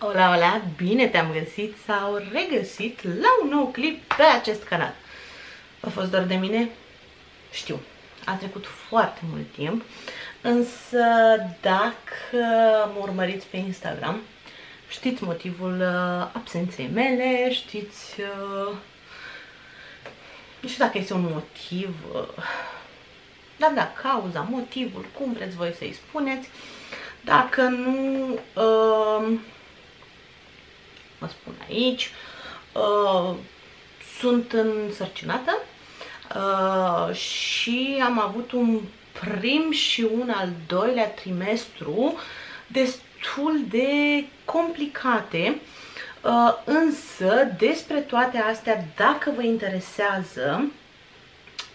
Ola, ola, bine te-am găsit sau regăsit la un nou clip pe acest canal. A fost doar de mine? Știu, a trecut foarte mult timp, însă dacă mă urmăriți pe Instagram, știți motivul uh, absenței mele, știți, uh, nu știu dacă este un motiv, uh, dar da, cauza, motivul, cum vreți voi să-i spuneți, dacă nu... Uh, vă spun aici. Uh, sunt însărcinată uh, și am avut un prim și un al doilea trimestru destul de complicate, uh, însă despre toate astea, dacă vă interesează,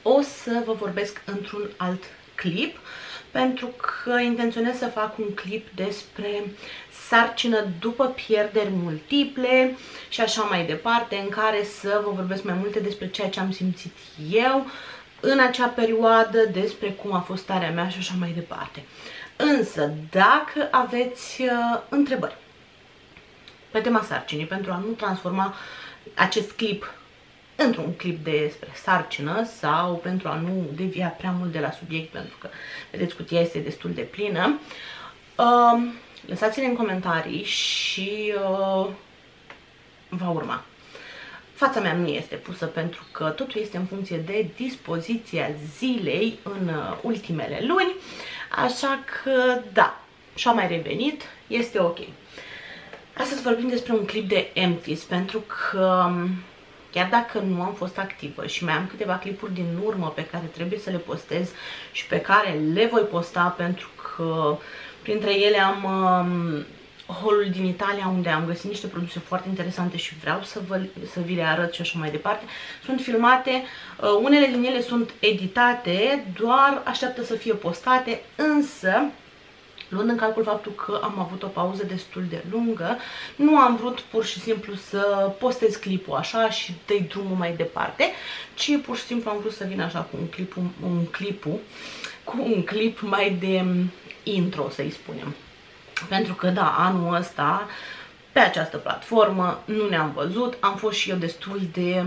o să vă vorbesc într-un alt clip pentru că intenționez să fac un clip despre sarcină după pierderi multiple și așa mai departe, în care să vă vorbesc mai multe despre ceea ce am simțit eu în acea perioadă, despre cum a fost starea mea și așa mai departe. Însă, dacă aveți uh, întrebări pe tema sarcinii, pentru a nu transforma acest clip într-un clip despre sarcină sau pentru a nu devia prea mult de la subiect, pentru că, vedeți, cutia este destul de plină, uh, lăsați-le în comentarii și uh, va urma. Fața mea nu este pusă pentru că totul este în funcție de dispoziția zilei în uh, ultimele luni, așa că da, și-a mai revenit, este ok. Astăzi vorbim despre un clip de empties, pentru că um, chiar dacă nu am fost activă și mai am câteva clipuri din urmă pe care trebuie să le postez și pe care le voi posta pentru că printre ele am um, holul din Italia unde am găsit niște produse foarte interesante și vreau să, vă, să vi le arăt și așa mai departe. Sunt filmate, uh, unele din ele sunt editate, doar așteaptă să fie postate, însă luând în calcul faptul că am avut o pauză destul de lungă, nu am vrut pur și simplu să postez clipul așa și dai drumul mai departe, ci pur și simplu am vrut să vin așa cu un clip, un, un clipul, cu un clip mai de intro, să-i spunem. Pentru că, da, anul ăsta, pe această platformă, nu ne-am văzut, am fost și eu destul de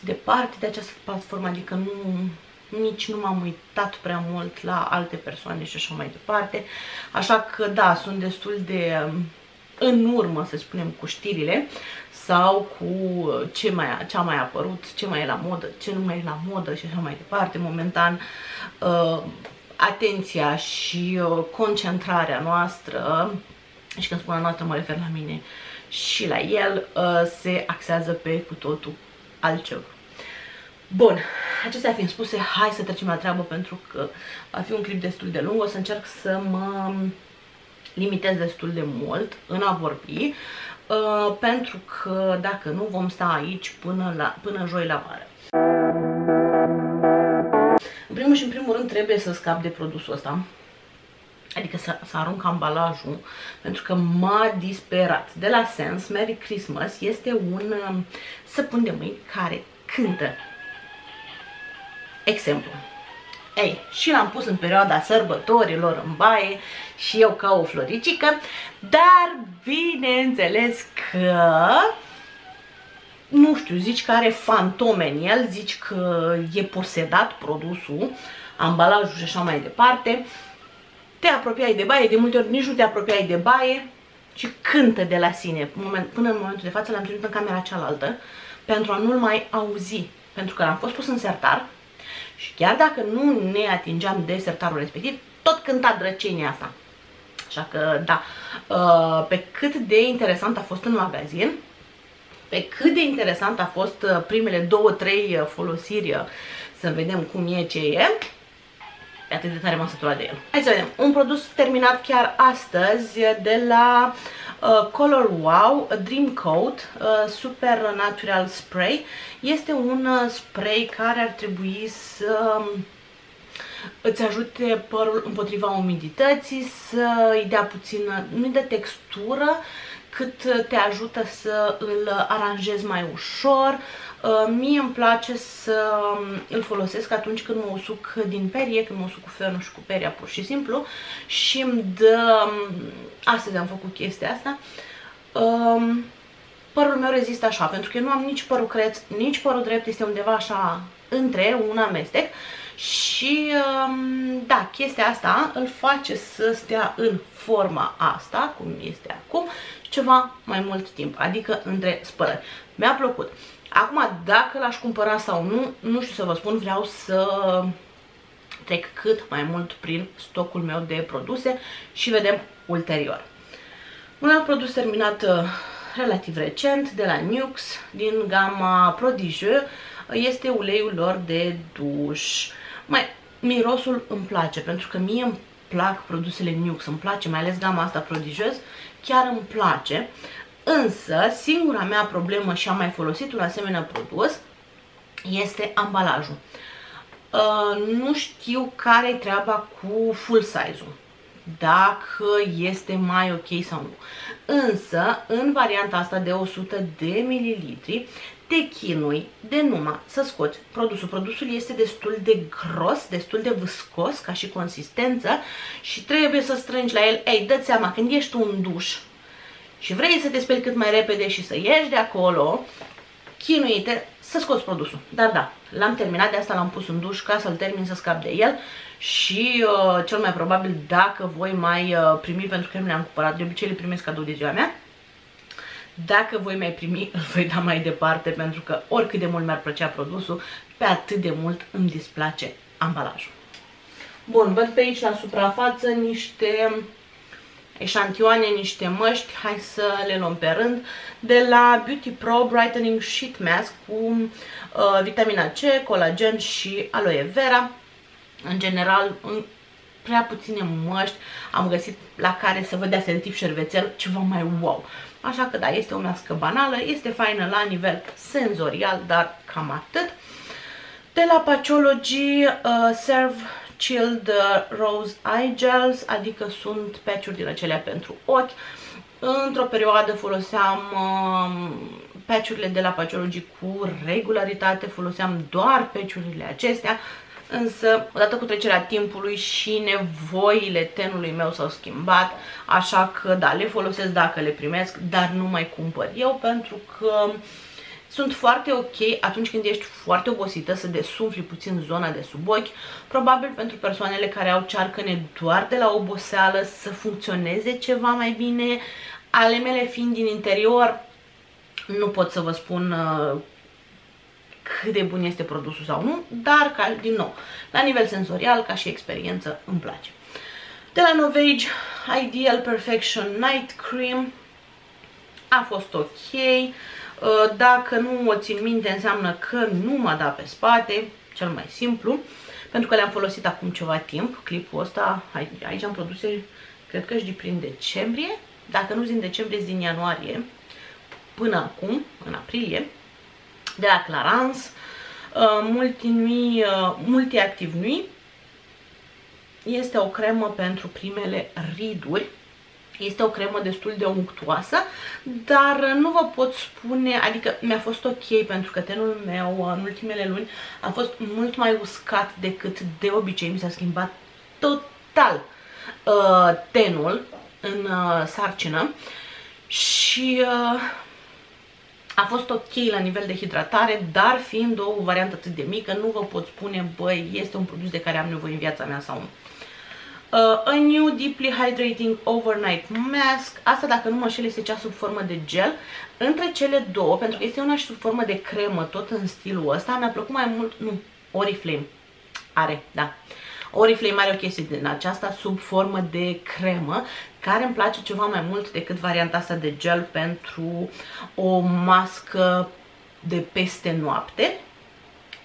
departe de această platformă, adică nu, nici nu m-am uitat prea mult la alte persoane și așa mai departe. Așa că da, sunt destul de um, în urmă, să spunem, cu știrile sau cu ce, mai, ce a mai apărut, ce mai e la modă, ce nu mai e la modă și așa mai departe. Momentan, uh, atenția și uh, concentrarea noastră, și când spun a noastră mă refer la mine și la el, uh, se axează pe cu totul altceva. Bun, acestea fiind spuse, hai să trecem la treabă pentru că va fi un clip destul de lung, o să încerc să mă limitez destul de mult în a vorbi, uh, pentru că dacă nu vom sta aici până, la, până joi la mare. În primul și în primul rând trebuie să scap de produsul ăsta, adică să, să arunc ambalajul, pentru că m-a disperat. De la Sense, Merry Christmas este un um, săpun de mâini care cântă Exemplu. Ei, și l-am pus în perioada sărbătorilor în baie și eu ca o floricică, dar bineînțeles că nu știu, zici că are fantome în el, zici că e posedat produsul, ambalajul și așa mai departe, te apropiai de baie, de multe ori nici nu te apropiai de baie, ci cântă de la sine. Până în momentul de față l-am ținut în camera cealaltă pentru a nu-l mai auzi, pentru că l-am fost pus în sertar și chiar dacă nu ne atingeam de sertarul respectiv, tot cânta drăcenia asta. Așa că, da, uh, pe cât de interesant a fost în magazin, pe cât de interesant a fost uh, primele două, trei uh, folosiri, să vedem cum e, ce e, pe atât de tare m-am săturat de el. Hai să vedem, un produs terminat chiar astăzi de la uh, Color Wow Dream Coat uh, Super Natural Spray. Este un uh, spray care ar trebui să um, îți ajute părul împotriva umidității, să îi dea puțină, nu-i dă textură, cât te ajută să îl aranjezi mai ușor. Uh, mie îmi place să um, îl folosesc atunci când mă usuc din perie, când mă usuc cu fenul și cu peria pur și simplu și îmi dă... Um, astăzi am făcut chestia asta. Um, părul meu rezistă așa, pentru că eu nu am nici părul creț, nici părul drept, este undeva așa între un amestec și da, chestia asta îl face să stea în forma asta, cum este acum, ceva mai mult timp, adică între spălări. Mi-a plăcut. Acum, dacă l-aș cumpăra sau nu, nu știu să vă spun, vreau să trec cât mai mult prin stocul meu de produse și vedem ulterior. Un alt produs terminat uh, relativ recent de la Nux din gama Prodigieux este uleiul lor de duș. Mai, mirosul îmi place pentru că mie îmi plac produsele Nux, îmi place mai ales gama asta Prodigieux, chiar îmi place. Însă, singura mea problemă și am mai folosit un asemenea produs este ambalajul. Uh, nu știu care e treaba cu full size-ul dacă este mai ok sau nu. Însă, în varianta asta de 100 de mililitri, te chinui de numai să scoți produsul. Produsul este destul de gros, destul de viscos ca și consistență și trebuie să strângi la el. Ei, dă seama, când ești un duș și vrei să te speli cât mai repede și să ieși de acolo, chinuite să scoți produsul. Dar da, l-am terminat, de asta l-am pus în duș ca să-l termin să scap de el și uh, cel mai probabil dacă voi mai uh, primi, pentru că nu le-am cumpărat, de obicei le primesc cadou de ziua mea, dacă voi mai primi, îl voi da mai departe pentru că oricât de mult mi-ar plăcea produsul, pe atât de mult îmi displace ambalajul. Bun, văd pe aici la suprafață niște eșantioane, niște măști, hai să le luăm pe rând, de la Beauty Pro Brightening Sheet Mask cu uh, vitamina C, colagen și aloe vera. În general, în prea puține măști am găsit la care să vă dea tip șervețel ceva mai wow. Așa că da, este o mască banală, este faină la nivel senzorial, dar cam atât. De la Pathology uh, Serve Chilled Rose Eye Gels, adică sunt patch-uri din acelea pentru ochi. Într-o perioadă foloseam uh, patch-urile de la Pathology cu regularitate, foloseam doar patch-urile acestea, însă odată cu trecerea timpului și nevoile tenului meu s-au schimbat, așa că da, le folosesc dacă le primesc, dar nu mai cumpăr. Eu pentru că sunt foarte ok atunci când ești foarte obosită să desumfli puțin zona de sub ochi, probabil pentru persoanele care au cearcăne doar de la oboseală să funcționeze ceva mai bine, ale mele fiind din interior, nu pot să vă spun uh, cât de bun este produsul sau nu, dar, ca, din nou, la nivel senzorial, ca și experiență, îmi place. De la Novage, Ideal Perfection Night Cream, a fost ok, uh, dacă nu o țin minte înseamnă că nu m-a dat pe spate, cel mai simplu, pentru că le-am folosit acum ceva timp, clipul ăsta, aici am produse, cred că și prin decembrie, dacă nu din decembrie, din ianuarie, până acum, în aprilie, de la Clarins, uh, multi, uh, multi Active Nui. Este o cremă pentru primele riduri. Este o cremă destul de unctuoasă, dar nu vă pot spune, adică mi-a fost ok pentru că tenul meu uh, în ultimele luni a fost mult mai uscat decât de obicei. Mi s-a schimbat total uh, tenul în uh, sarcină și uh, a fost ok la nivel de hidratare, dar fiind o variantă atât de mică, nu vă pot spune, băi, este un produs de care am nevoie în viața mea sau nu. Uh, a New Deeply Hydrating Overnight Mask. Asta, dacă nu mă șel, este cea sub formă de gel. Între cele două, pentru că este una și sub formă de cremă, tot în stilul ăsta, mi-a plăcut mai mult, nu, Oriflame. Are, da. Oriflame are o chestie din aceasta sub formă de cremă, care îmi place ceva mai mult decât varianta asta de gel pentru o mască de peste noapte.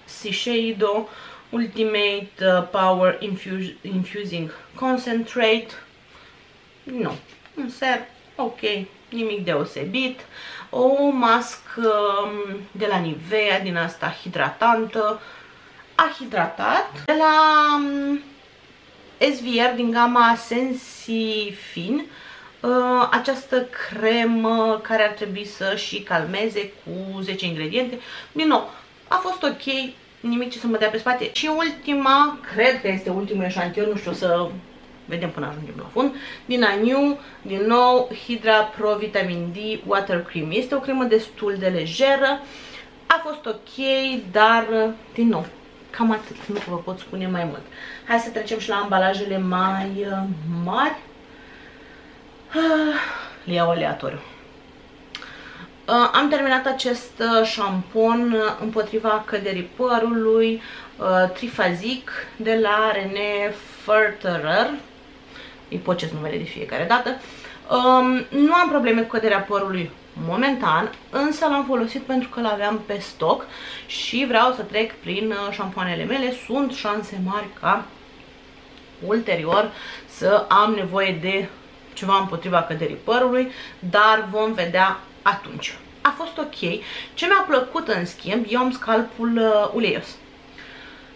Shiseido Ultimate uh, Power Infus Infusing Concentrate. Nu, un ser ok, nimic deosebit. O mască um, de la Nivea, din asta hidratantă, a hidratat. De la um, SVR din gama Sensi Fin uh, această cremă care ar trebui să și calmeze cu 10 ingrediente. Din nou, a fost ok, nimic ce să mă dea pe spate. Și ultima, cred că este ultimul eșantion, nu știu să vedem până ajungem la fund, din Aniu, din nou, Hydra Pro Vitamin D Water Cream. Este o cremă destul de lejeră, a fost ok, dar, din nou, cam atât, nu vă pot spune mai mult. Hai să trecem și la ambalajele mai uh, mari. Ah, le iau aleatoriu. Uh, am terminat acest uh, șampon împotriva căderii părului trifazic de la René Ferterer. Îi pocesc numele de fiecare dată. Um, nu am probleme cu căderea părului momentan, însă l-am folosit pentru că l-aveam pe stoc și vreau să trec prin uh, șampoanele mele. Sunt șanse mari ca ulterior să am nevoie de ceva împotriva căderii părului, dar vom vedea atunci. A fost ok. Ce mi-a plăcut în schimb, eu am scalpul uh, uleios.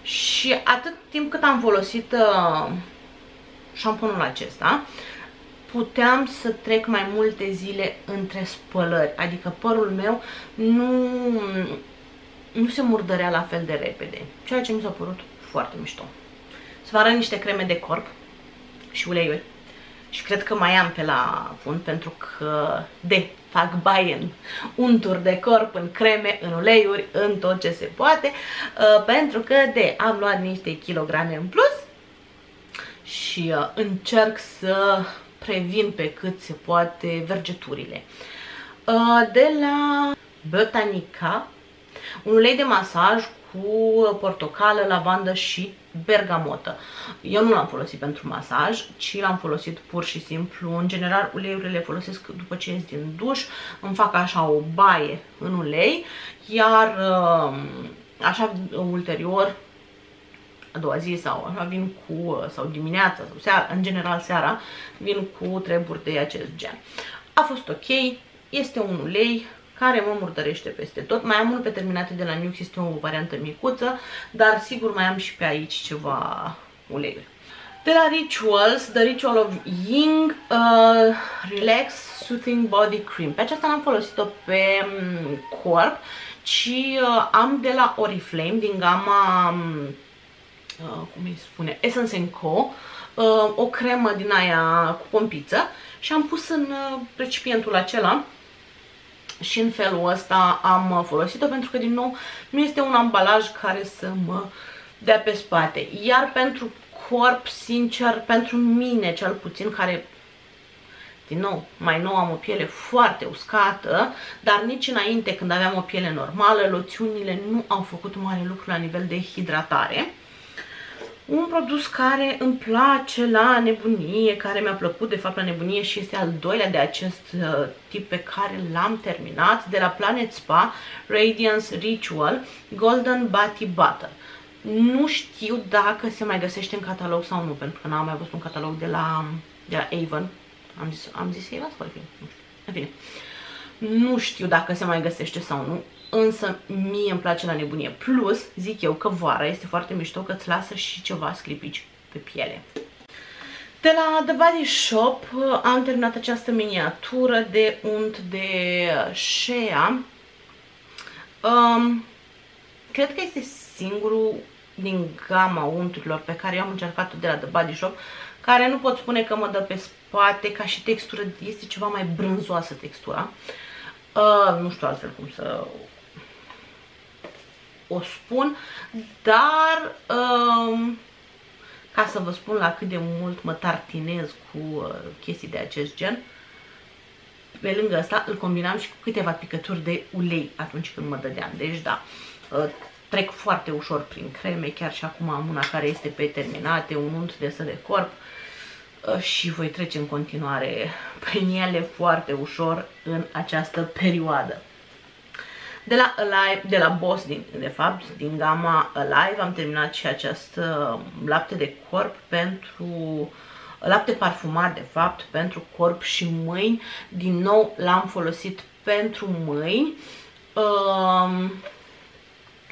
Și atât timp cât am folosit uh, șamponul acesta, puteam să trec mai multe zile între spălări, adică părul meu nu, nu se murdărea la fel de repede, ceea ce mi s-a părut foarte mișto. Să vă arăt niște creme de corp și uleiuri și cred că mai am pe la fund pentru că de fac buy-in unturi de corp în creme, în uleiuri, în tot ce se poate uh, pentru că de am luat niște kilograme în plus și uh, încerc să previn pe cât se poate vergeturile. Uh, de la Botanica, un ulei de masaj cu portocală, lavandă și bergamotă. Eu nu l-am folosit pentru masaj, ci l-am folosit pur și simplu. În general, uleiurile le folosesc după ce ies din duș, îmi fac așa o baie în ulei, iar uh, așa ulterior a doua zi sau așa vin cu, sau dimineața sau seara, în general seara, vin cu treburi de acest gen. A fost ok, este un ulei care mă murdărește peste tot. Mai am unul pe terminate de la Nux, este o variantă micuță, dar sigur mai am și pe aici ceva uleiuri. De la Rituals, The Ritual of Ying uh, Relax Soothing Body Cream. Pe aceasta n-am folosit-o pe um, corp, ci uh, am de la Oriflame din gama um, uh, cum îi spune, Essence Co, uh, o cremă din aia cu pompiță și am pus în uh, recipientul acela și în felul ăsta am folosit-o pentru că din nou nu este un ambalaj care să mă dea pe spate. Iar pentru corp, sincer, pentru mine cel puțin, care din nou, mai nou am o piele foarte uscată, dar nici înainte când aveam o piele normală, loțiunile nu au făcut mare lucru la nivel de hidratare. Un produs care îmi place la nebunie, care mi-a plăcut de fapt la nebunie și este al doilea de acest uh, tip pe care l-am terminat, de la Planet Spa, Radiance Ritual Golden Body Butter. Nu știu dacă se mai găsește în catalog sau nu, pentru că n-am mai văzut un catalog de la, de la Avon. Am zis, am zis Avon sau Nu știu. În fine. Nu știu dacă se mai găsește sau nu însă mie îmi place la nebunie. Plus, zic eu că vara este foarte mișto că îți lasă și ceva sclipici pe piele. De la The Body Shop uh, am terminat această miniatură de unt de Shea. Um, cred că este singurul din gama unturilor pe care eu am încercat-o de la The Body Shop, care nu pot spune că mă dă pe spate, ca și textură, este ceva mai brânzoasă textura. Uh, nu știu altfel cum să o spun, dar um, ca să vă spun la cât de mult mă tartinez cu uh, chestii de acest gen, pe lângă asta îl combinam și cu câteva picături de ulei atunci când mă dădeam. Deci da, uh, trec foarte ușor prin creme, chiar și acum am una care este pe terminate, un unt de să de corp uh, și voi trece în continuare prin ele foarte ușor în această perioadă. De la Alive, de la Boss, din, de fapt, din gama Alive, am terminat și acest uh, lapte de corp pentru lapte parfumat, de fapt, pentru corp și mâini. Din nou l-am folosit pentru mâini. Um,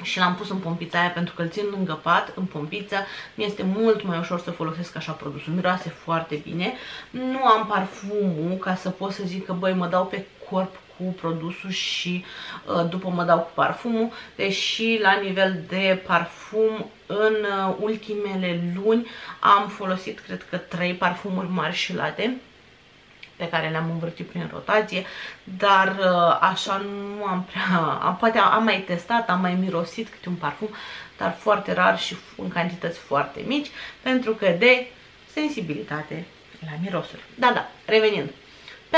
și l-am pus în pompița aia pentru că îl țin lângă pat, în pompiță, mi este mult mai ușor să folosesc așa produsul, miroase foarte bine. Nu am parfumul ca să pot să zic că băi mă dau pe corp cu produsul și uh, după mă dau cu parfumul, deși la nivel de parfum în uh, ultimele luni am folosit cred că 3 parfumuri mari și late pe care le-am învârtit prin rotație, dar uh, așa nu am prea, am, poate am mai testat, am mai mirosit câte un parfum, dar foarte rar și în cantități foarte mici, pentru că de sensibilitate la mirosuri. Da, da, revenind.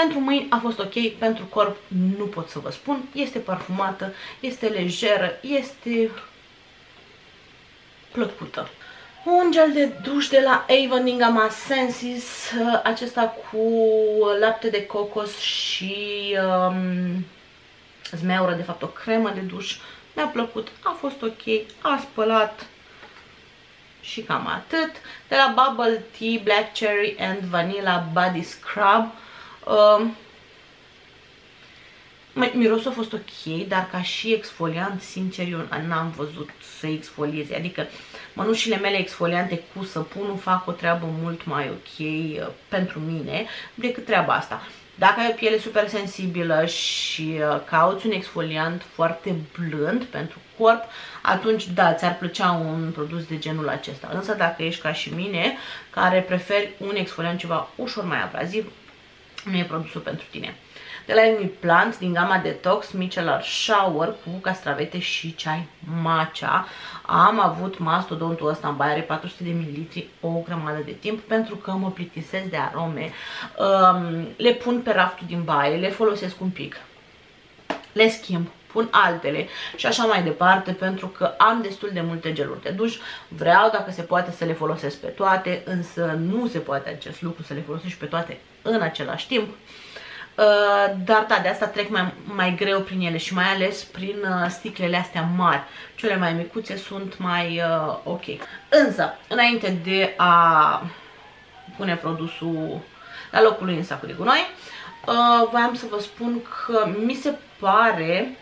Pentru mâini a fost ok, pentru corp nu pot să vă spun. Este parfumată, este lejeră, este plăcută. Un gel de duș de la Avon din gama Senses, acesta cu lapte de cocos și um, zmeaură, de fapt o cremă de duș. Mi-a plăcut, a fost ok, a spălat și cam atât. De la Bubble Tea, Black Cherry and Vanilla Body Scrub. Um, mirosul a fost ok, dar ca și exfoliant, sincer, eu n-am văzut să exfolieze. Adică mănușile mele exfoliante cu săpunul fac o treabă mult mai ok uh, pentru mine decât treaba asta. Dacă ai o piele super sensibilă și uh, cauți un exfoliant foarte blând pentru corp, atunci da, ți-ar plăcea un produs de genul acesta. Însă dacă ești ca și mine, care preferi un exfoliant ceva ușor mai abraziv, nu e produsul pentru tine de la Enemy Plant din gama Detox Micellar Shower cu castravete și ceai matcha. Am avut mastodontul ăsta în baie, are 400 de ml, o grămadă de timp pentru că mă plictisesc de arome. Um, le pun pe raftul din baie, le folosesc un pic, le schimb pun altele și așa mai departe pentru că am destul de multe geluri de duș. Vreau dacă se poate să le folosesc pe toate, însă nu se poate acest lucru să le folosești pe toate în același timp. Uh, dar da, de asta trec mai, mai greu prin ele și mai ales prin uh, sticlele astea mari. Cele mai micuțe sunt mai uh, ok. Însă, înainte de a pune produsul la locul lui în sacul de gunoi, uh, voiam să vă spun că mi se pare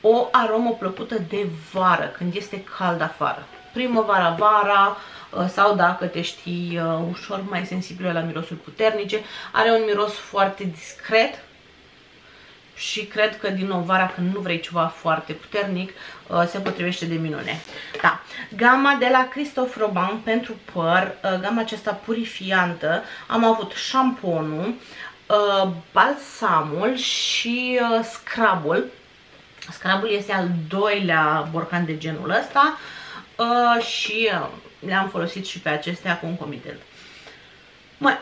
o aromă plăcută de vară, când este cald afară. Primăvara, vara, Uh, sau dacă te știi uh, ușor mai sensibilă la mirosuri puternice. Are un miros foarte discret și cred că din nou vara când nu vrei ceva foarte puternic uh, se potrivește de minune. Da, gama de la Christophe Robin pentru păr, gama aceasta purifiantă, am avut șamponul, balsamul și scrabul. Scrabul este al doilea borcan de genul ăsta și le-am folosit și pe acestea concomitent. Măi,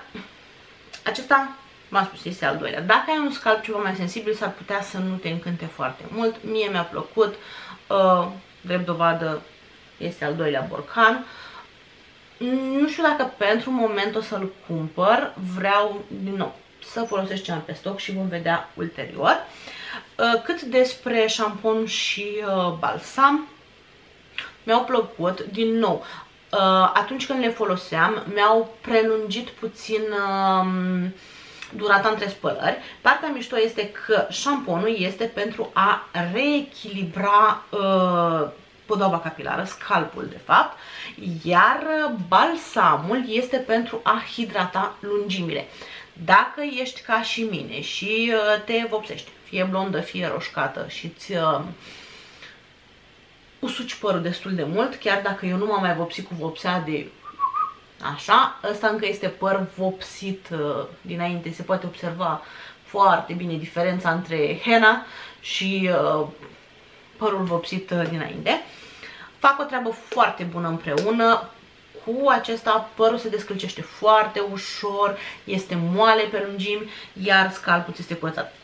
acesta, m-am spus, este al doilea. Dacă ai un scalp ceva mai sensibil, s-ar putea să nu te încânte foarte mult. Mie mi-a plăcut, uh, drept dovadă, este al doilea borcan. Nu știu dacă pentru moment o să-l cumpăr, vreau, din nou, să folosesc ce am pe stoc și vom vedea ulterior. Uh, cât despre șampon și uh, balsam, mi-au plăcut, din nou, Uh, atunci când le foloseam, mi-au prelungit puțin um, durata între spălări. Partea mișto este că șamponul este pentru a reechilibra uh, podoaba capilară, scalpul de fapt, iar balsamul este pentru a hidrata lungimile. Dacă ești ca și mine și uh, te vopsești, fie blondă, fie roșcată și ți uh, usuci părul destul de mult, chiar dacă eu nu m-am mai vopsit cu vopsea de așa, ăsta încă este păr vopsit uh, dinainte, se poate observa foarte bine diferența între henna și uh, părul vopsit uh, dinainte. Fac o treabă foarte bună împreună, cu acesta părul se descălcește foarte ușor, este moale pe lungimi, iar scalpul este curățat.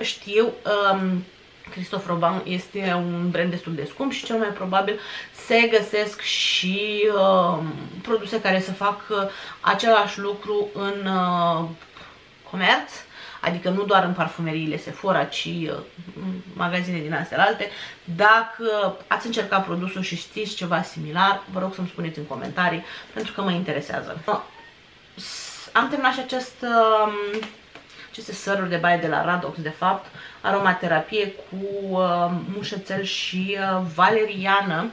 Știu, um, Christophe Robin este un brand destul de scump și cel mai probabil se găsesc și uh, produse care să fac uh, același lucru în uh, comerț, adică nu doar în parfumeriile Sephora, ci uh, în magazine din astea alte. Dacă ați încercat produsul și știți ceva similar, vă rog să-mi spuneți în comentarii, pentru că mă interesează. Am terminat și acest... Uh, aceste săruri de baie de la Radox, de fapt, aromaterapie cu uh, mușețel și uh, valeriană.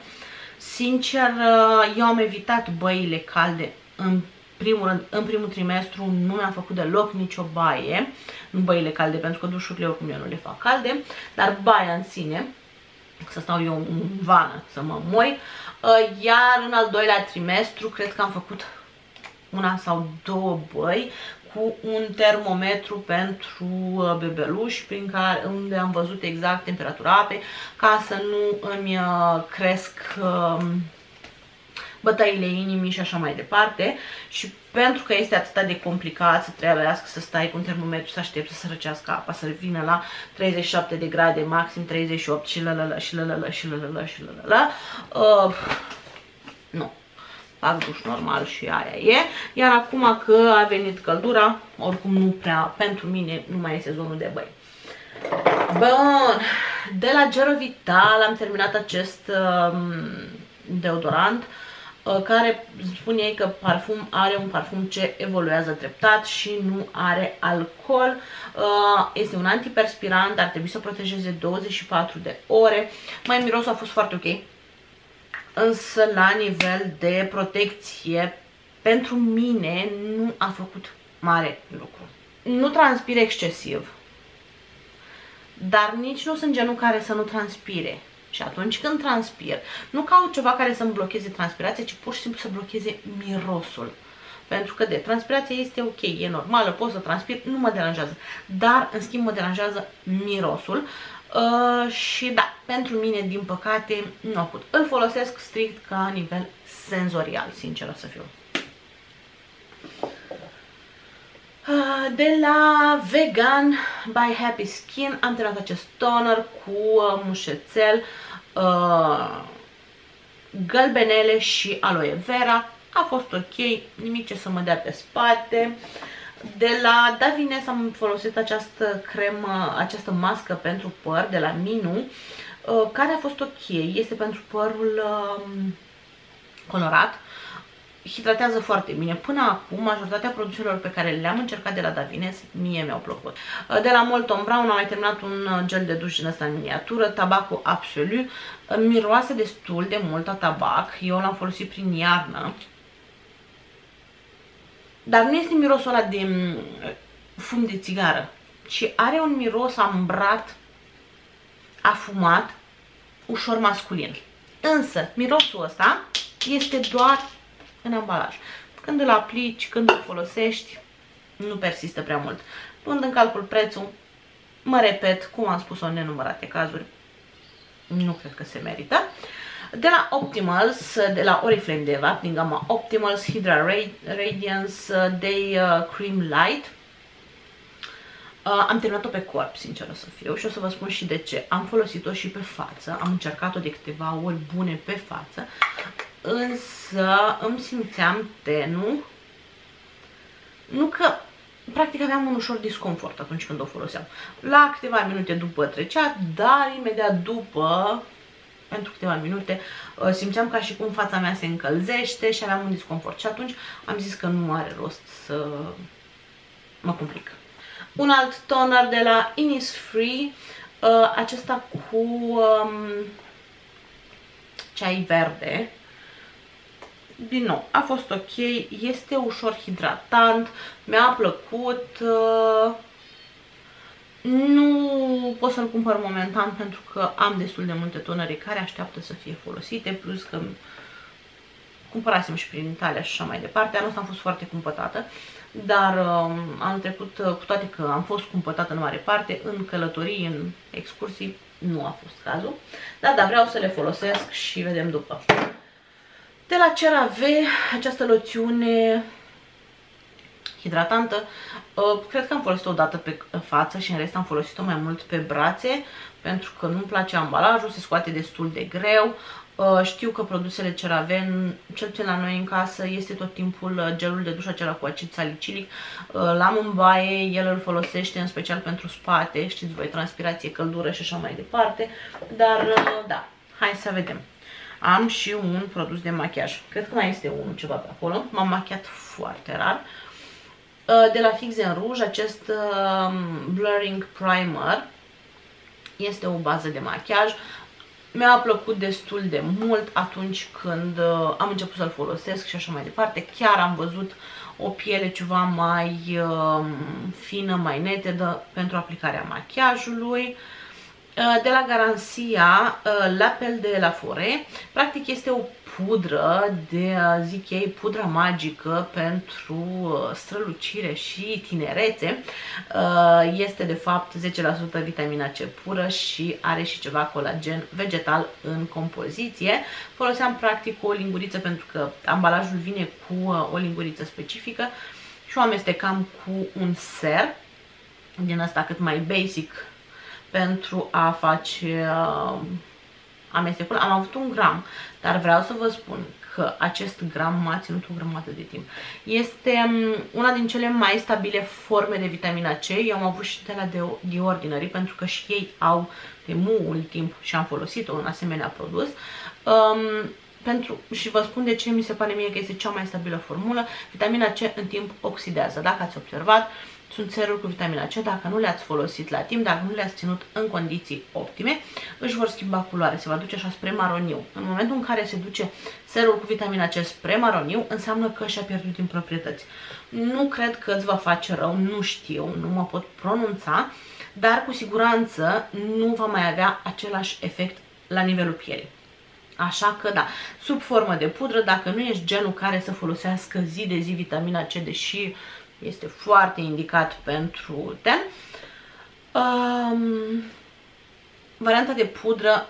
Sincer, uh, eu am evitat băile calde în primul rând, în primul trimestru nu mi-am făcut deloc nicio baie, nu băile calde, pentru că dușurile oricum eu nu le fac calde, dar baia în sine, să stau eu în vană să mă moi, uh, iar în al doilea trimestru cred că am făcut una sau două băi cu un termometru pentru uh, bebeluși prin care, unde am văzut exact temperatura apei ca să nu îmi uh, cresc um, bătăile inimii și așa mai departe. Și pentru că este atât de complicat să trebuiască să stai cu un termometru, să aștepți să se răcească apa, să revină la 37 de grade, maxim 38 și la la la și la la la și la la la și la la la, uh, nu, fac duș normal și aia e. Iar acum că a venit căldura, oricum nu prea, pentru mine nu mai e sezonul de băi. Bun, de la Gero Vital am terminat acest um, deodorant uh, care spune ei că parfum are un parfum ce evoluează treptat și nu are alcool. Uh, este un antiperspirant, ar trebui să protejeze 24 de ore. Mai mirosul a fost foarte ok însă la nivel de protecție, pentru mine nu a făcut mare lucru. Nu transpir excesiv, dar nici nu sunt genul care să nu transpire. Și atunci când transpir, nu caut ceva care să-mi blocheze transpirația, ci pur și simplu să blocheze mirosul. Pentru că de transpirația este ok, e normală, pot să transpir, nu mă deranjează. Dar, în schimb, mă deranjează mirosul. Uh, și da, pentru mine, din păcate, nu a putut. Îl folosesc strict ca nivel senzorial, sinceră să fiu. Uh, de la Vegan by Happy Skin am terminat acest toner cu uh, mușețel, uh, gălbenele și aloe vera. A fost ok, nimic ce să mă dea pe spate. Uh, de la Davines am folosit această cremă, această mască pentru păr de la Minu, uh, care a fost ok. Este pentru părul um, colorat. Hidratează foarte bine. Până acum, majoritatea produselor pe care le-am încercat de la Davines, mie mi-au plăcut. Uh, de la Molton Brown am mai terminat un uh, gel de duș din ăsta în miniatură, tabacul Absolu. Miroase destul de mult a tabac. Eu l-am folosit prin iarnă dar nu este mirosul ăla de mm, fum de țigară, ci are un miros ambrat, afumat, ușor masculin. Însă, mirosul ăsta este doar în ambalaj. Când îl aplici, când îl folosești, nu persistă prea mult. Luând în calcul prețul, mă repet, cum am spus-o în nenumărate cazuri, nu cred că se merită. De la Optimals, de la Oriflame de fapt, din gama Optimals Hydra Radiance uh, Day uh, Cream Light. Uh, am terminat-o pe corp, sincer să fiu, și o să vă spun și de ce. Am folosit-o și pe față, am încercat-o de câteva ori bune pe față, însă îmi simțeam tenul, nu că practic aveam un ușor disconfort atunci când o foloseam. La câteva minute după trecea, dar imediat după pentru câteva minute, uh, simțeam ca și cum fața mea se încălzește și aveam un disconfort. Și atunci am zis că nu are rost să mă complic. Un alt toner de la Innisfree, uh, acesta cu um, ceai verde. Din nou, a fost ok, este ușor hidratant, mi-a plăcut... Uh, nu pot să-l cumpăr momentan pentru că am destul de multe tonere care așteaptă să fie folosite, plus că cumpărasem și prin Italia și așa mai departe. Anul ăsta am fost foarte cumpătată, dar um, anul trecut, uh, cu toate că am fost cumpătată în mare parte, în călătorii, în excursii, nu a fost cazul. Dar da, vreau să le folosesc și vedem după. De la CeraVe, această loțiune hidratantă. Uh, cred că am folosit-o o dată pe față și în rest am folosit-o mai mult pe brațe pentru că nu-mi place ambalajul, se scoate destul de greu. Uh, știu că produsele CeraVe, cel puțin la noi în casă, este tot timpul uh, gelul de duș acela cu acid salicilic. L-am în baie, el îl folosește în special pentru spate, știți voi, transpirație, căldură și așa mai departe. Dar, da, hai să vedem. Am și un produs de machiaj. Cred că mai este unul ceva pe acolo. M-am machiat foarte rar. uh, de la Fix în Rouge, acest uh, Blurring Primer. Este o bază de machiaj. Mi-a plăcut destul de mult atunci când uh, am început să-l folosesc și așa mai departe. Chiar am văzut o piele ceva mai uh, fină, mai netedă pentru aplicarea machiajului. Uh, Uh, de la Garancia uh, Lapel de la Fore. Practic este o pudră de, uh, zic ei, pudra magică pentru strălucire și tinerețe. Este de fapt 10% vitamina C pură și are și ceva colagen vegetal în compoziție. Foloseam practic o linguriță pentru că ambalajul vine cu o linguriță specifică și o amestecam cu un ser din asta cât mai basic pentru a face uh, amestecul. Am avut un gram, dar vreau să vă spun că acest gram m-a ținut o grămadă de timp. Este um, una din cele mai stabile forme de vitamina C. Eu am avut și de la The Ordinary pentru că și ei au de mult timp și am folosit un asemenea produs. Um, pentru, și vă spun de ce mi se pare mie că este cea mai stabilă formulă. Vitamina C în timp oxidează. Dacă ați observat, sunt seruri cu vitamina C, dacă nu le-ați folosit la timp, dacă nu le-ați ținut în condiții optime, își vor schimba culoare, se va duce așa spre maroniu. În momentul în care se duce serul cu vitamina C spre maroniu, înseamnă că și-a pierdut din proprietăți. Nu cred că îți va face rău, nu știu, nu mă pot pronunța, dar cu siguranță nu va mai avea același efect la nivelul pielii. Așa că da, sub formă de pudră, dacă nu ești genul care să folosească zi de zi vitamina C, deși este foarte indicat pentru ten. Um, varianta de pudră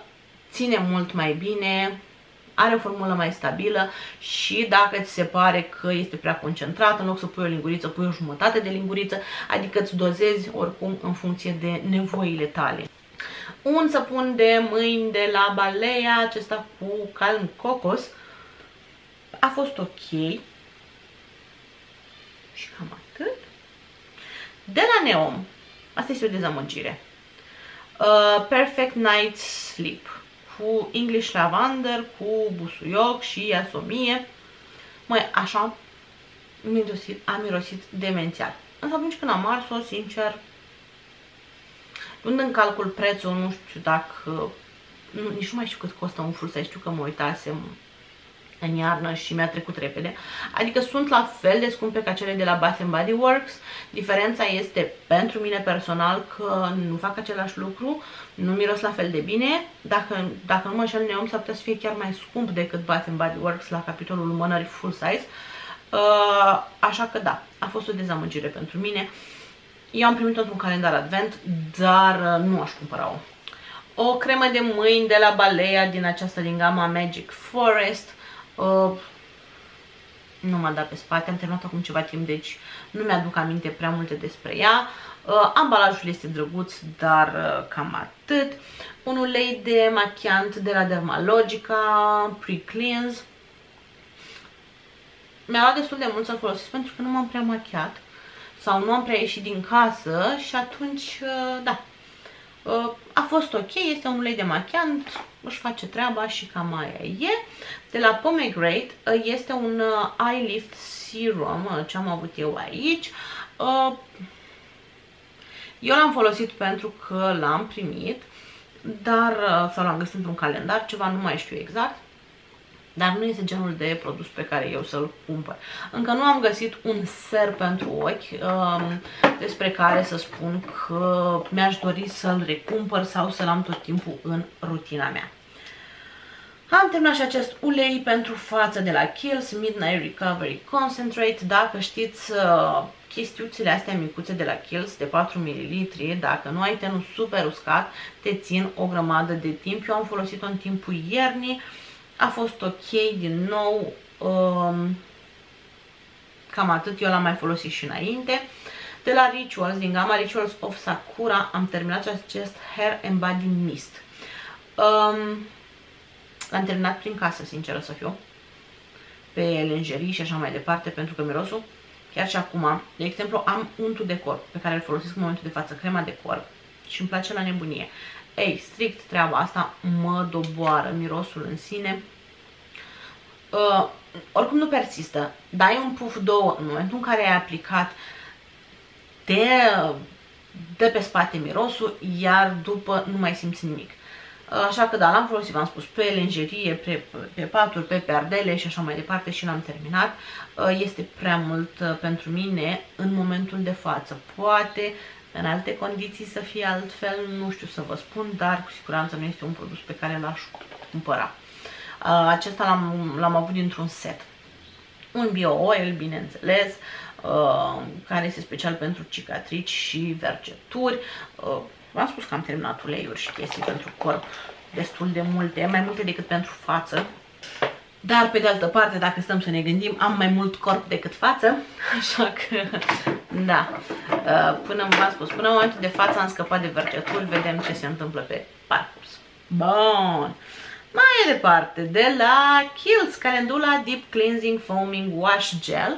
ține mult mai bine, are o formulă mai stabilă și dacă ți se pare că este prea concentrat, în loc să pui o linguriță, pui o jumătate de linguriță, adică îți dozezi oricum în funcție de nevoile tale. Un săpun de mâini de la Balea, acesta cu calm cocos, a fost ok, și cam atât. De la Neom, asta este o dezamăgire. Uh, Perfect Night Sleep cu English Lavender, cu busuioc și iasomie. Mai așa, mirosit, a mirosit demențial. Însă atunci când am ars-o, sincer, luând în calcul prețul, nu știu dacă, nu, nici nu mai știu cât costă un full size, știu că mă uitasem în iarnă și mi-a trecut repede. Adică sunt la fel de scumpe ca cele de la Bath Body Works. Diferența este pentru mine personal că nu fac același lucru, nu miros la fel de bine. Dacă, dacă nu mă înșel neom, s-ar putea să fie chiar mai scump decât Bath Body Works la capitolul mânări full size. Uh, așa că da, a fost o dezamăgire pentru mine. Eu am primit tot un calendar advent, dar uh, nu aș cumpăra-o. O cremă de mâini de la Balea din aceasta din gama Magic Forest. Uh, nu m-a dat pe spate, am terminat acum ceva timp, deci nu mi-aduc aminte prea multe despre ea. Uh, ambalajul este drăguț, dar uh, cam atât. Un ulei de machiant de la Dermalogica, Pre-Cleanse. Mi-a luat destul de mult să-l folosesc pentru că nu m-am prea machiat sau nu am prea ieșit din casă și atunci, uh, da, uh, a fost ok, este un ulei de machiant, își face treaba și cam aia e. De la Pomegranate uh, este un uh, Eye Lift Serum, uh, ce am avut eu aici. Eu l-am folosit pentru că l-am primit, dar, sau l-am găsit într-un calendar, ceva nu mai știu exact dar nu este genul de produs pe care eu să-l cumpăr. Încă nu am găsit un ser pentru ochi um, despre care să spun că mi-aș dori să-l recumpăr sau să-l am tot timpul în rutina mea. Am terminat și acest ulei pentru față de la Kiehl's Midnight Recovery Concentrate. Dacă știți uh, chestiuțele astea micuțe de la Kiehl's de 4 ml, dacă nu ai tenul super uscat, te țin o grămadă de timp. Eu am folosit-o în timpul iernii a fost ok din nou. Um, cam atât, eu l-am mai folosit și înainte. De la Rituals, din gama Rituals of Sakura, am terminat acest Hair and Body Mist. Um, l-am terminat prin casă, sinceră să fiu. Pe lingerie și așa mai departe, pentru că mirosul, chiar și acum, de exemplu, am untul de corp pe care îl folosesc în momentul de față, crema de corp și îmi place la nebunie. Ei, strict treaba asta mă doboară mirosul în sine. Uh, oricum nu persistă. Dai un puf două în momentul în care ai aplicat te dă pe spate mirosul, iar după nu mai simți nimic. Așa că da, l-am folosit, v-am spus, pe lenjerie, pe, pe paturi, pe perdele și așa mai departe și l-am terminat. Este prea mult pentru mine în momentul de față. Poate în alte condiții să fie altfel, nu știu să vă spun, dar cu siguranță nu este un produs pe care l-aș cumpăra. Acesta l-am avut dintr-un set. Un bio oil, bineînțeles, care este special pentru cicatrici și vergeturi. V-am spus că am terminat uleiuri și chestii pentru corp destul de multe, mai multe decât pentru față. Dar, pe de altă parte, dacă stăm să ne gândim, am mai mult corp decât față, așa că, da, uh, până, v-am spus, până în momentul de față am scăpat de vergeturi, vedem ce se întâmplă pe parcurs. Bun, mai departe, de la Kiehl's Calendula Deep Cleansing Foaming Wash Gel,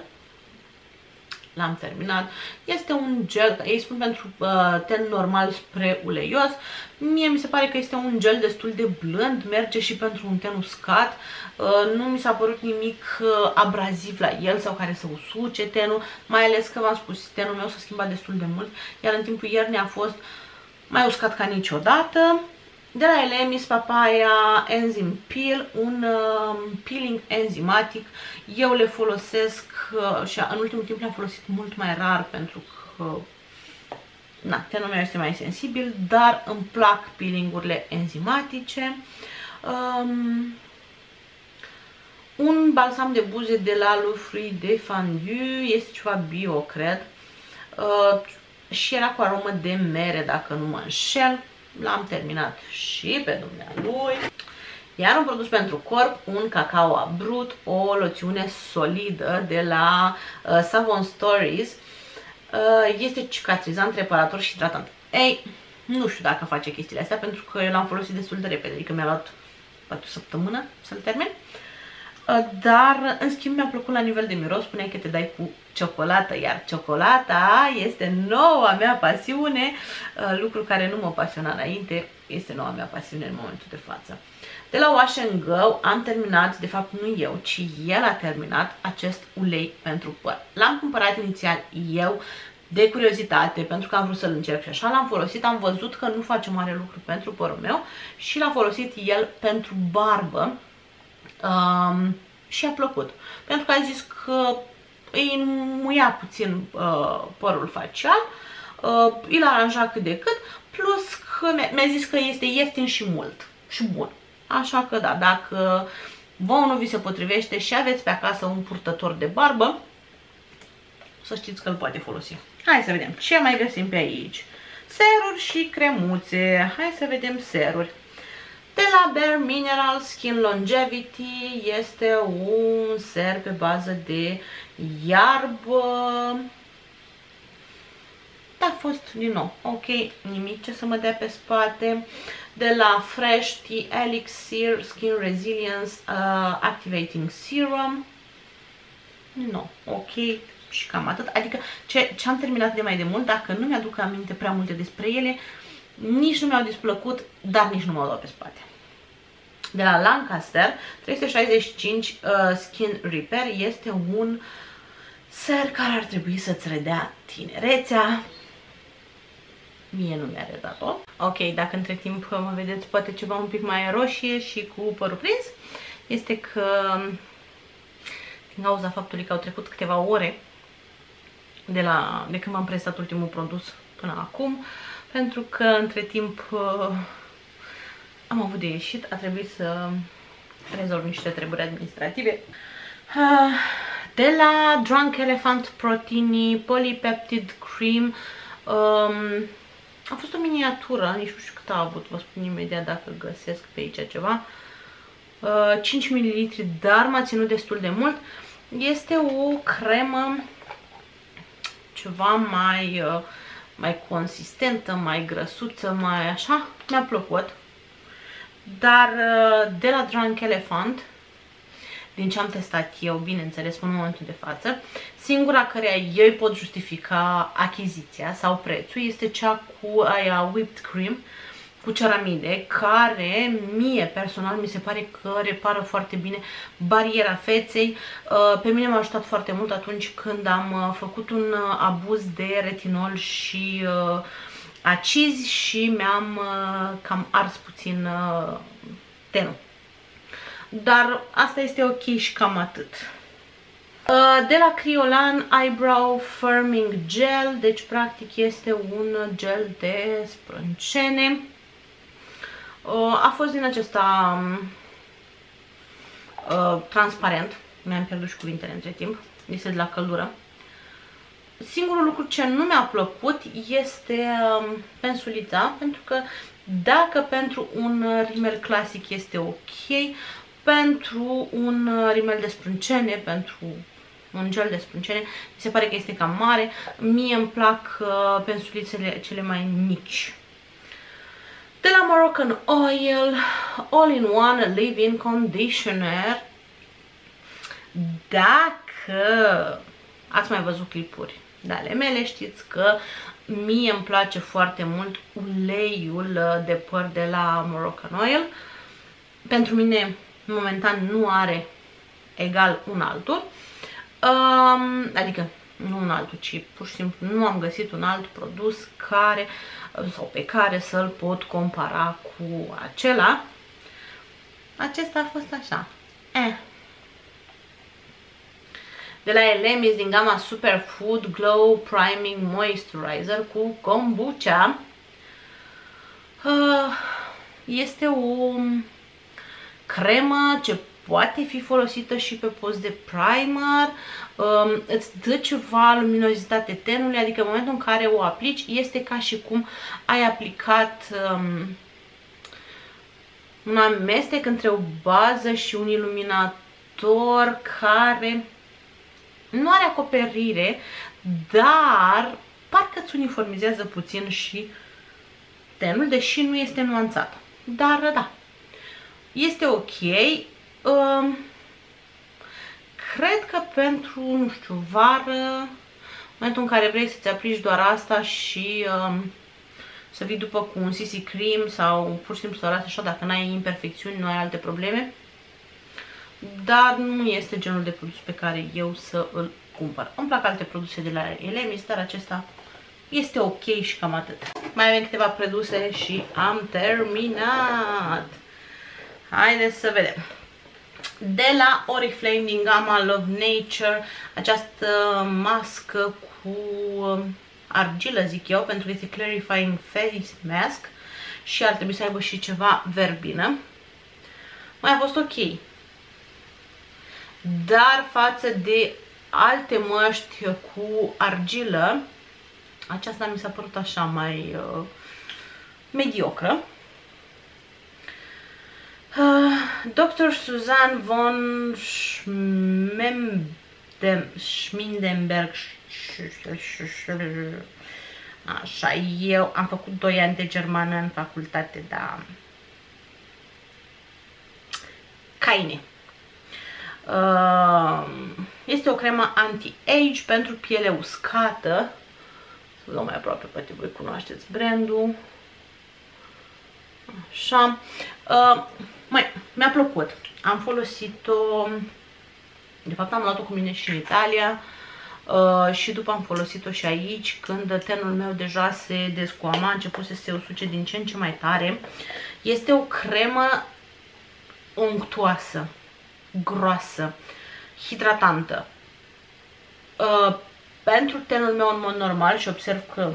l-am terminat. Este un gel, ei spun pentru uh, ten normal spre uleios. Mie mi se pare că este un gel destul de blând, merge și pentru un ten uscat. Uh, nu mi s-a părut nimic uh, abraziv la el sau care să usuce tenul, mai ales că v-am spus, tenul meu s-a schimbat destul de mult, iar în timpul iernii a fost mai uscat ca niciodată. De la ele Miss Papaya Enzyme Peel, un uh, peeling enzimatic. Eu le folosesc uh, și în ultimul timp le-am folosit mult mai rar pentru că na, tenul meu este mai sensibil, dar îmi plac peelingurile enzimatice. Um, un balsam de buze de la lui Free de Fandu, este ceva bio, cred. Uh, și era cu aromă de mere, dacă nu mă înșel l-am terminat și pe dumnealui. Iar un produs pentru corp, un cacao brut, o loțiune solidă de la uh, Savon Stories. Uh, este cicatrizant, reparator și hidratant. Ei, nu știu dacă face chestiile astea, pentru că eu l-am folosit destul de repede, adică mi-a luat poate o săptămână să-l termin. Uh, dar, în schimb, mi-a plăcut la nivel de miros, spuneai că te dai cu ciocolată, iar ciocolata este noua mea pasiune, uh, lucru care nu mă pasiona înainte, este noua mea pasiune în momentul de față. De la Wash and Go am terminat, de fapt nu eu, ci el a terminat acest ulei pentru păr. L-am cumpărat inițial eu de curiozitate, pentru că am vrut să-l încerc și așa l-am folosit, am văzut că nu face mare lucru pentru părul meu și l-a folosit el pentru barbă um, și a plăcut. Pentru că a zis că îi muia puțin uh, părul facial, uh, îl aranja cât de cât, plus că mi-a zis că este ieftin și mult și bun. Așa că da, dacă vouă nu vi se potrivește și aveți pe acasă un purtător de barbă, să știți că îl poate folosi. Hai să vedem ce mai găsim pe aici. Seruri și cremuțe. Hai să vedem seruri. De la Bare Mineral Skin Longevity este un ser pe bază de iarbă. Da, a fost din nou. Ok, nimic ce să mă dea pe spate. De la Fresh Tea Elixir Skin Resilience uh, Activating Serum. Nu, no, ok, și cam atât. Adică ce, ce am terminat de mai de mult, dacă nu mi-aduc aminte prea multe despre ele, uh, nici nu mi-au displăcut, dar nici nu m-au dat pe spate. De la Lancaster, 365 uh, Skin Repair este un ser care ar trebui să-ți redea tinerețea. Mie nu mi-a redat-o. Ok, dacă între timp mă vedeți poate ceva un pic mai roșie și cu părul prins, este că din cauza faptului că au trecut câteva ore de, la, de când m-am prestat ultimul produs până acum, uh, pentru că între timp uh, am avut de ieșit, a trebuit să rezolv niște treburi administrative. Uh, de la Drunk Elephant Protini Polypeptid Cream um, a fost o miniatură, nici nu știu cât a avut, vă spun imediat dacă găsesc pe aici ceva. Uh, 5 ml, dar m-a ținut destul de mult. Este o cremă ceva mai uh, mai consistentă, mai grăsuță, mai așa, mi-a plăcut. Dar uh, de la Drunk Elephant, din ce am testat eu, bineînțeles, în momentul de față, singura care eu îi pot justifica achiziția sau prețul este cea cu aia whipped cream, cu ceramide, care mie personal mi se pare că repară foarte bine bariera feței. Uh, pe mine m-a ajutat foarte mult atunci când am uh, făcut un uh, abuz de retinol și acizi și mi-am cam ars puțin tenul. Dar asta este ok și cam atât. De la Criolan Eyebrow Firming Gel, deci practic este un gel de sprâncene. A fost din acesta uh, transparent. Mi-am pierdut și cuvintele între timp. Este de la căldură. Singurul lucru ce nu mi-a plăcut este um, pensulița, pentru că dacă pentru un rimel clasic este ok, pentru un rimel de sprâncene, pentru un gel de sprâncene, mi se pare că este cam mare. Mie îmi plac uh, pensulițele cele mai mici de la Moroccan Oil All-in-One Leave-In Conditioner. Dacă ați mai văzut clipuri de ale mele, știți că mie îmi place foarte mult uleiul de păr de la Moroccan Oil. Pentru mine, momentan, nu are egal un altul. Um, adică, nu un altul, ci pur și simplu nu am găsit un alt produs care sau pe care să-l pot compara cu acela. Acesta a fost așa. Eh. De la Elemis din gama Superfood Glow Priming Moisturizer cu kombucha. Uh, este o cremă ce poate fi folosită și pe post de primer, um, îți dă ceva luminozitate tenului, adică în momentul în care o aplici este ca și cum ai aplicat um, un amestec între o bază și un iluminator care nu are acoperire, dar parcă îți uniformizează puțin și tenul, deși nu este nuanțat. Dar da, este ok. Um, cred că pentru, nu știu, vară, în momentul în care vrei să-ți aplici doar asta și um, să vii după cu un CC cream sau pur și simplu să arate așa dacă n-ai imperfecțiuni, nu ai alte probleme. Dar nu este genul de produs pe care eu să îl cumpăr. Îmi plac alte produse de la Elemis, dar acesta este ok și cam atât. Mai avem câteva produse și am terminat. Haideți să vedem de la Oriflame din gama Love Nature, această mască cu um, argilă, zic eu, pentru că este Clarifying Face Mask și ar trebui să aibă și ceva verbină. Mai a fost ok. Dar față de alte măști cu argilă, aceasta mi s-a părut așa mai uh, mediocră. Uh, Dr. Susan von Schmindenberg Așa, eu am făcut 2 ani de germană în facultate, da. Caine. Uh, este o cremă anti-age pentru piele uscată. Să dau mai aproape, poate voi cunoașteți brandul. Așa. Uh, mai, mi-a plăcut. Am folosit-o, de fapt am luat-o cu mine și în Italia uh, și după am folosit-o și aici când tenul meu deja se descoama, a început să se usuce din ce în ce mai tare. Este o cremă unctuoasă, groasă, hidratantă. Uh, pentru tenul meu în mod normal și observ că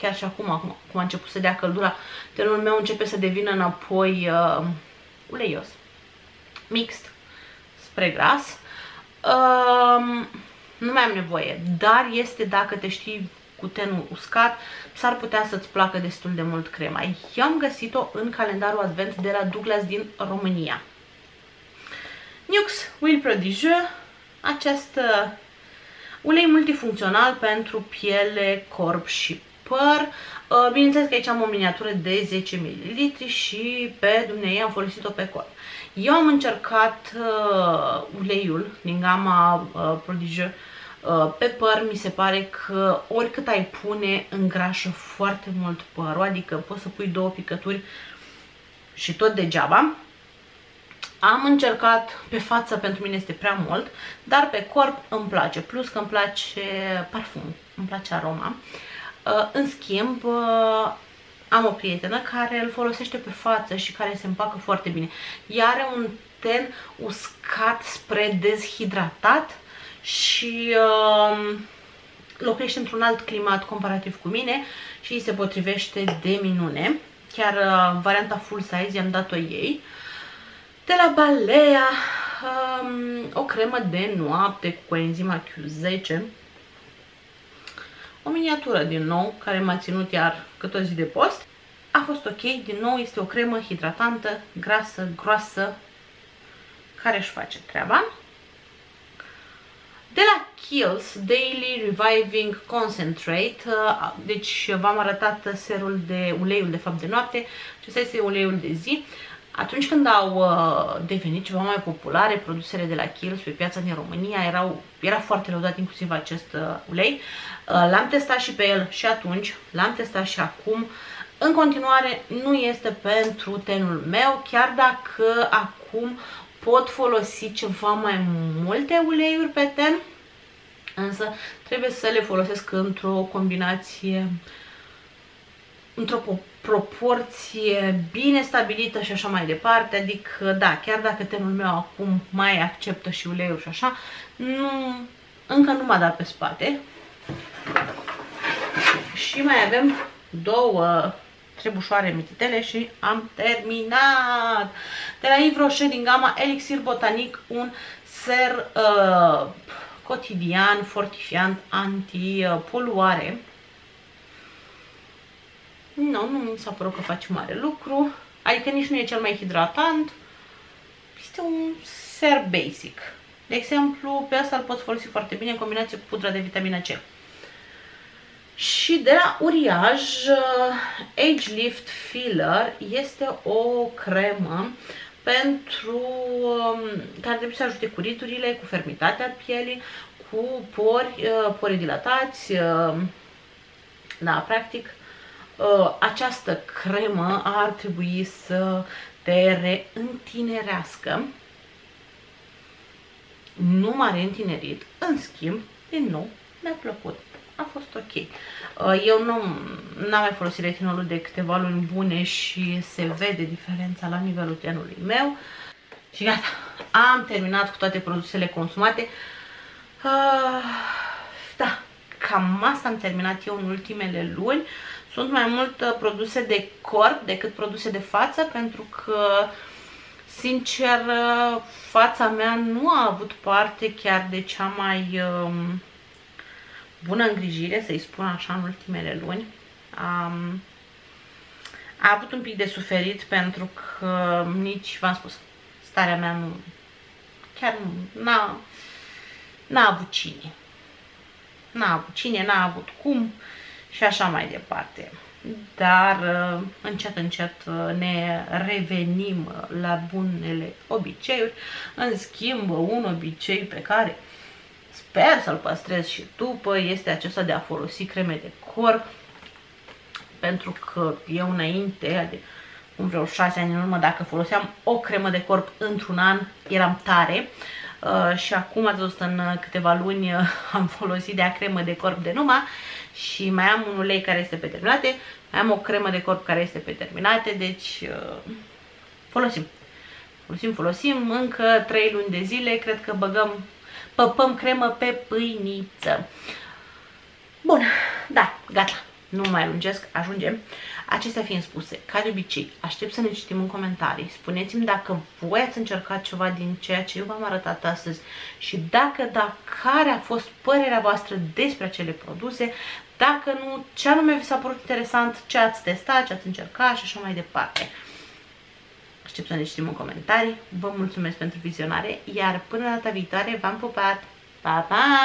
chiar și acum, acum cum a început să dea căldura, tenul meu începe să devină înapoi uh, uleios, mixt, spre gras. Um, nu mai am nevoie, dar este dacă te știi cu tenul uscat, s-ar putea să-ți placă destul de mult crema. Eu am găsit-o în calendarul advent de la Douglas din România. Nux Will Prodigieux, acest uh, ulei multifuncțional pentru piele, corp și păr. Uh, bineînțeles că aici am o miniatură de 10 ml și pe dumnei am folosit-o pe corp. Eu am încercat uh, uleiul din gama uh, Prodigieux Uh, pe păr mi se pare că oricât ai pune îngrașă foarte mult părul, adică poți să pui două picături și tot degeaba. Am încercat pe față, pentru mine este prea mult, dar pe corp îmi place, plus că îmi place parfum, îmi place aroma. Uh, în schimb, uh, am o prietenă care îl folosește pe față și care se împacă foarte bine. Ea are un ten uscat spre dezhidratat și uh, locuiește într-un alt climat comparativ cu mine și se potrivește de minune. Chiar uh, varianta full size i-am dat-o ei. De la Balea, um, o cremă de noapte cu coenzima Q10. O miniatură din nou, care m-a ținut iar cât o zi de post. A fost ok, din nou este o cremă hidratantă, grasă, groasă, care își face treaba. De la Kiehl's Daily Reviving Concentrate, uh, deci v-am arătat serul de uleiul de fapt de noapte, acesta este uleiul de zi. Atunci când au uh, devenit ceva mai populare produsele de la Kiehl's pe piața din România, erau, era foarte lăudat inclusiv acest uh, ulei. L-am testat și pe el și atunci, l-am testat și acum. În continuare, nu este pentru tenul meu, chiar dacă acum pot folosi ceva mai multe uleiuri pe ten, însă trebuie să le folosesc într-o combinație, într-o proporție bine stabilită și așa mai departe, adică da, chiar dacă tenul meu acum mai acceptă și uleiuri și așa, nu, încă nu m-a dat pe spate. Și mai avem două trebușoare mititele și am terminat. De la Yves Rocher din gama Elixir Botanic un ser uh, cotidian, fortifiant, anti-poluare. Nu, nu mi s-a părut că face mare lucru. Adică nici nu e cel mai hidratant. Este un ser basic. De exemplu, pe asta îl pot folosi foarte bine în combinație cu pudra de vitamina C. Și de la Uriaj, uh, Age Lift Filler este o cremă pentru um, care trebuie să ajute cu riturile, cu fermitatea pielii, cu pori, uh, pori dilatați. Uh, da, practic, această cremă ar trebui să te reîntinerească. Nu m-a reîntinerit, în schimb, din nou, mi-a plăcut a fost ok. Uh, eu nu am mai folosit retinolul de câteva luni bune și se vede diferența la nivelul tenului meu. Și gata, am terminat cu toate produsele consumate. Uh, da, cam asta am terminat eu în ultimele luni. Sunt mai mult uh, produse de corp decât produse de față pentru că sincer fața mea nu a avut parte chiar de cea mai um, bună îngrijire, să-i spun așa, în ultimele luni. Um, a avut un pic de suferit pentru că nici, v-am spus, starea mea nu, chiar nu, n-a, n-a avut cine. N-a avut cine, n-a avut cum și așa mai departe. Dar uh, încet, încet uh, ne revenim la bunele obiceiuri. În schimb, un obicei pe care sper să-l păstrez și după, este acesta de a folosi creme de corp, pentru că eu înainte, de cum vreo 6 ani în urmă, dacă foloseam o cremă de corp într-un an, eram tare. Uh, și acum, ați văzut, în câteva luni uh, am folosit de a cremă de corp de numai și mai am un ulei care este pe terminate, mai am o cremă de corp care este pe terminate, deci uh, folosim. Folosim, folosim, încă 3 luni de zile, cred că băgăm păpăm cremă pe pâiniță. Bun, da, gata, nu mai lungesc, ajungem. Acestea fiind spuse, ca de obicei, aștept să ne citim în comentarii. Spuneți-mi dacă voi ați încercat ceva din ceea ce eu v-am arătat astăzi și dacă da, care a fost părerea voastră despre acele produse, dacă nu, ce anume vi s-a părut interesant, ce ați testat, ce ați încercat și așa mai departe. Aștept să ne știm în comentarii. Vă mulțumesc pentru vizionare, iar până data viitoare v-am pupat. Pa, pa!